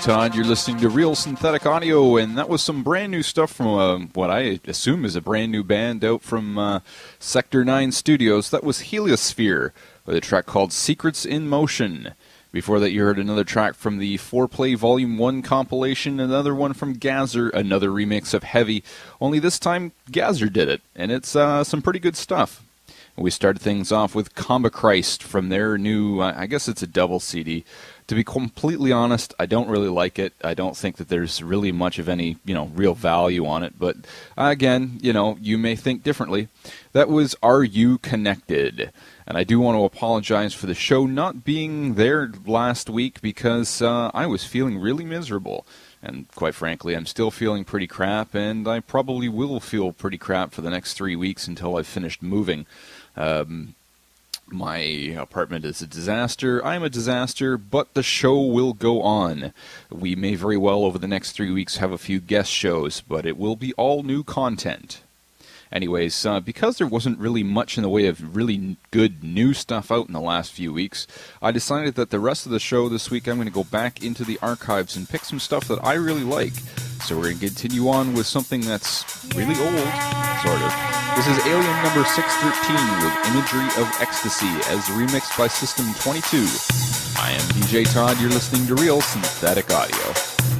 Todd. You're listening to Real Synthetic Audio, and that was some brand new stuff from uh, what I assume is a brand new band out from uh, Sector 9 Studios. That was Heliosphere with a track called Secrets in Motion. Before that, you heard another track from the Foreplay Volume 1 compilation, another one from Gazer, another remix of Heavy, only this time Gazer did it, and it's uh, some pretty good stuff. We started things off with Combichrist from their new, I guess it's a double CD, to be completely honest, I don't really like it. I don't think that there's really much of any, you know, real value on it. But again, you know, you may think differently. That was Are You Connected? And I do want to apologize for the show not being there last week because uh, I was feeling really miserable. And quite frankly, I'm still feeling pretty crap, and I probably will feel pretty crap for the next three weeks until I've finished moving. Um, my apartment is a disaster. I'm a disaster, but the show will go on. We may very well, over the next three weeks, have a few guest shows, but it will be all new content. Anyways, uh, because there wasn't really much in the way of really good new stuff out in the last few weeks, I decided that the rest of the show this week I'm going to go back into the archives and pick some stuff that I really like. So we're going to continue on with something that's really old, sort of. This is Alien number 613 with Imagery of Ecstasy as remixed by System 22. I am DJ Todd, you're listening to Real Synthetic Audio.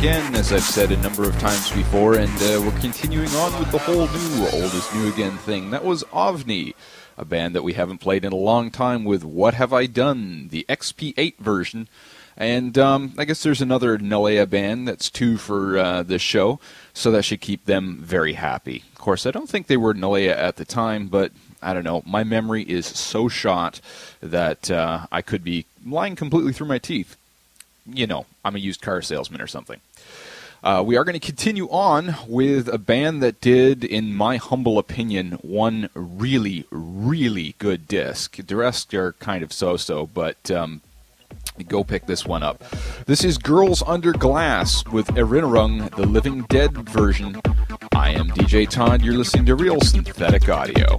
Again, as I've said a number of times before, and uh, we're continuing on with the whole new old is new again thing. That was Ovni, a band that we haven't played in a long time with What Have I Done, the XP8 version. And um, I guess there's another Nilaihah band that's two for uh, this show, so that should keep them very happy. Of course, I don't think they were Nilaihah at the time, but I don't know. My memory is so shot that uh, I could be lying completely through my teeth you know, I'm a used car salesman or something. Uh, we are going to continue on with a band that did, in my humble opinion, one really, really good disc. The rest are kind of so so, but um, go pick this one up. This is Girls Under Glass with Erinnerung, the Living Dead version. I am DJ Todd. You're listening to Real Synthetic Audio.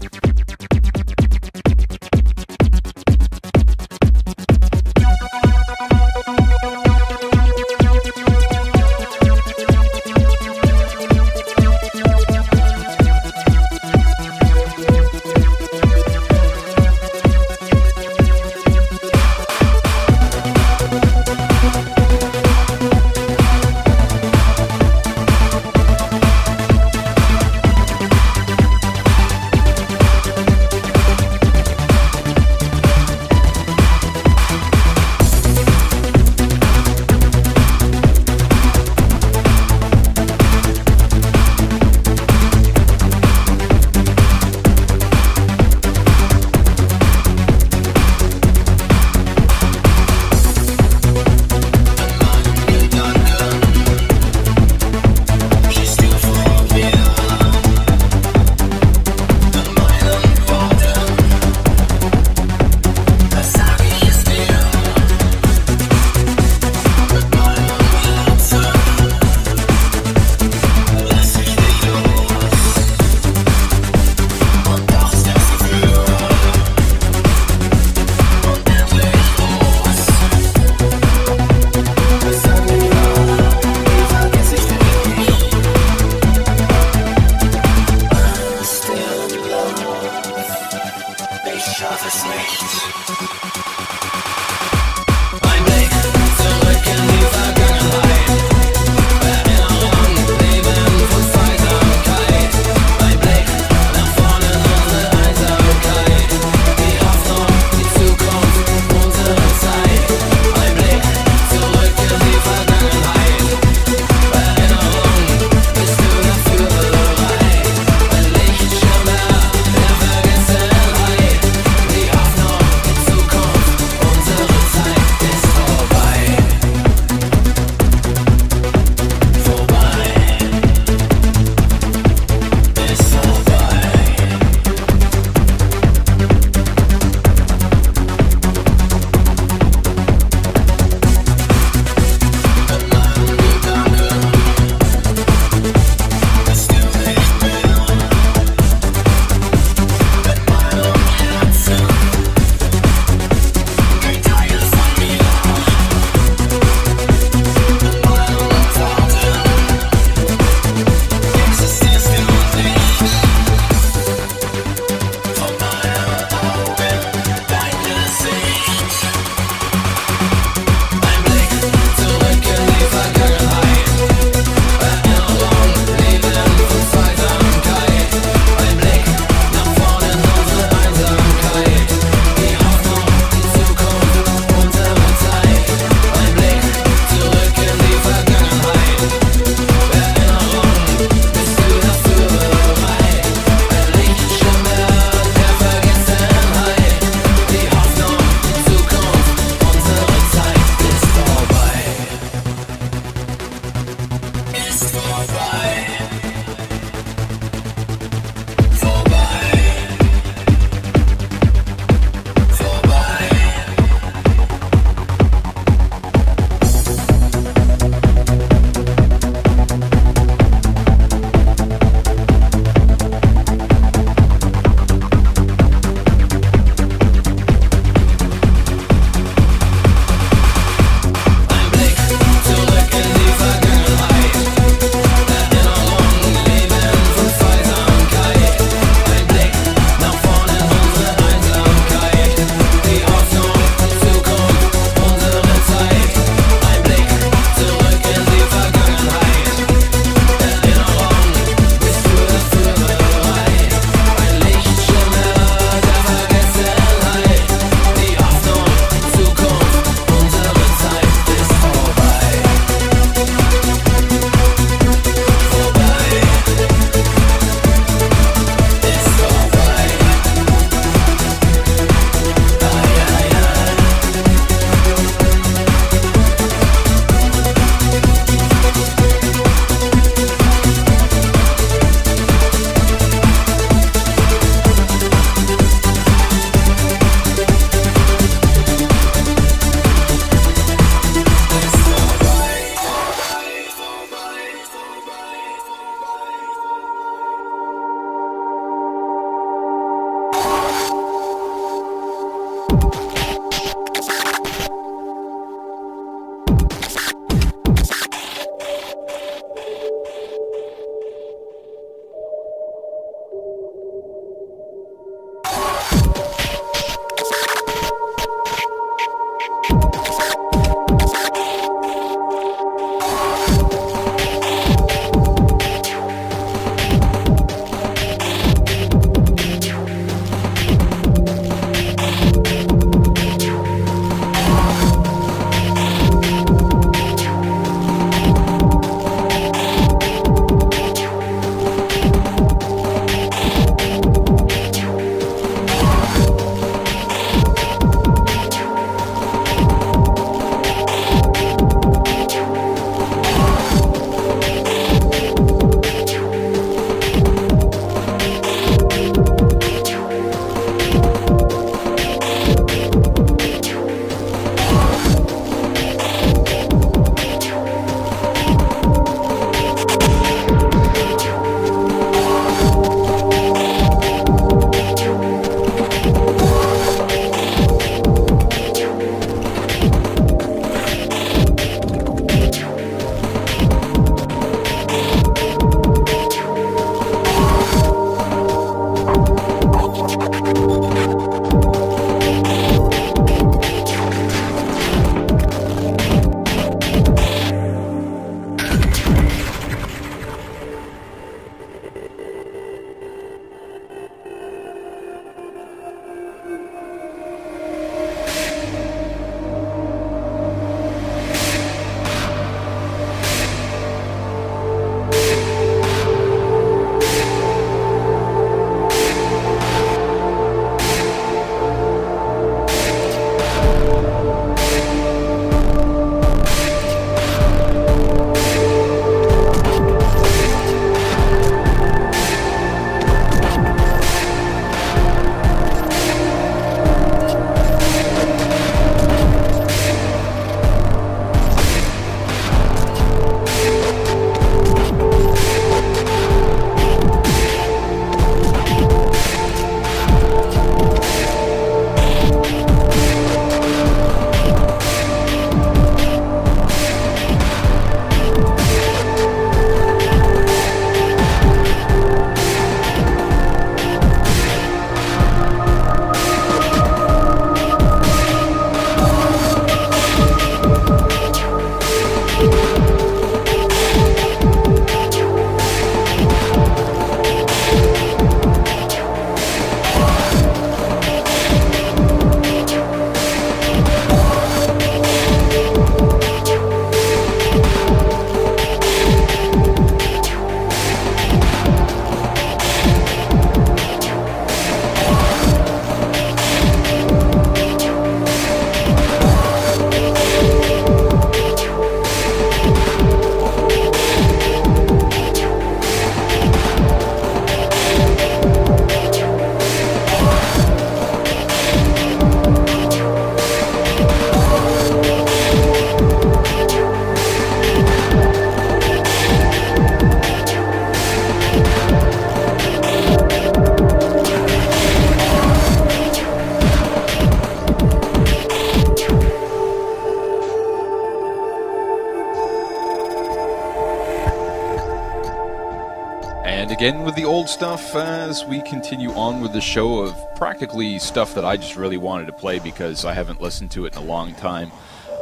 Stuff as we continue on with the show of practically stuff that I just really wanted to play because I haven't listened to it in a long time.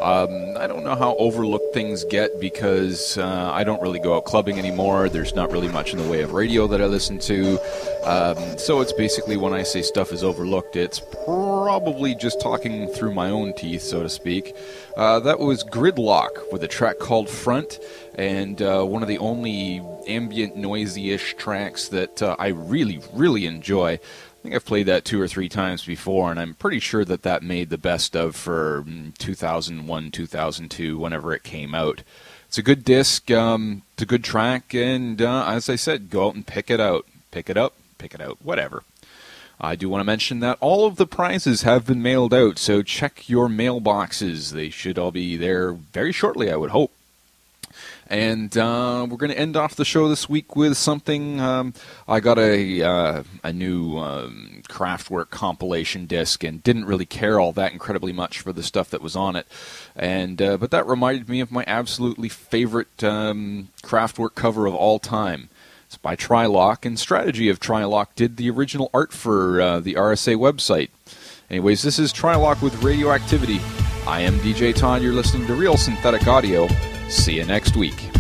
Um, I don't know how overlooked things get because uh, I don't really go out clubbing anymore. There's not really much in the way of radio that I listen to. Um, so it's basically when I say stuff is overlooked, it's probably just talking through my own teeth, so to speak. Uh, that was Gridlock with a track called Front, and uh, one of the only ambient, noisy ish tracks that uh, I really, really enjoy. I think I've played that two or three times before, and I'm pretty sure that that made the best of for mm, 2001, 2002, whenever it came out. It's a good disc, um, it's a good track, and uh, as I said, go out and pick it out. Pick it up, pick it out, whatever. I do want to mention that all of the prizes have been mailed out, so check your mailboxes. They should all be there very shortly, I would hope. And uh, we're going to end off the show this week with something. Um, I got a uh, a new um, compilation disc and didn't really care all that incredibly much for the stuff that was on it. And uh, but that reminded me of my absolutely favorite um, cover of all time. It's by Trylok, and Strategy of Trylok did the original art for uh, the RSA website. Anyways, this is Trylok with Radioactivity. I am DJ Todd. You're listening to Real Synthetic Audio. See you next week.